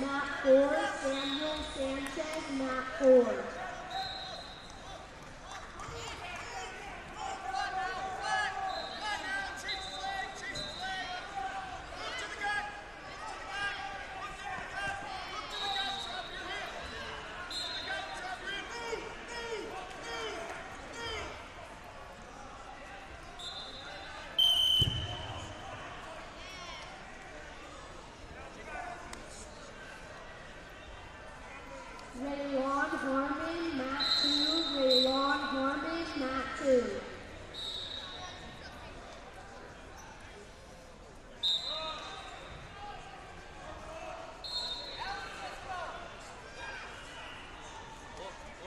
Matt Ford, Samuel Sanchez, Matt Ford. Rayon Harmon mass.